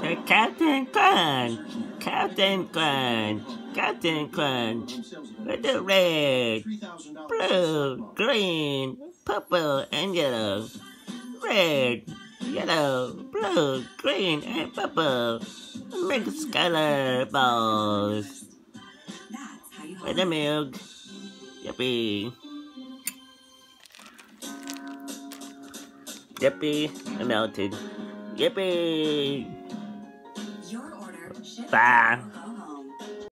The Captain Crunch, Captain Crunch, Captain Crunch, with the red, blue, green, purple, and yellow. Red, yellow, blue, green, and purple. Mixed color balls. With the milk. Yippee. Yippee, I melted. Yippee! Bye.